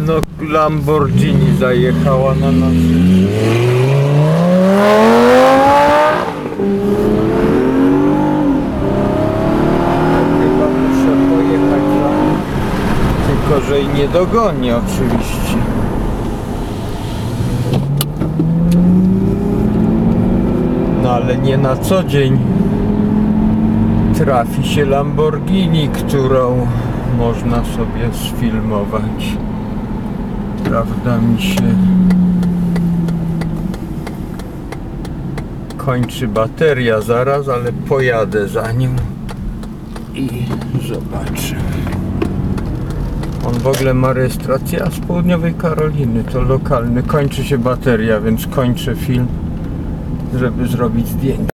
No Lamborghini zajechała na nas. Chyba muszę pojechać nim. Tylko, że i nie dogonię oczywiście. No ale nie na co dzień trafi się Lamborghini, którą można sobie sfilmować. Prawda mi się kończy bateria zaraz, ale pojadę za nią i zobaczę. On w ogóle ma rejestrację a z południowej Karoliny, to lokalny. Kończy się bateria, więc kończę film, żeby zrobić zdjęcie.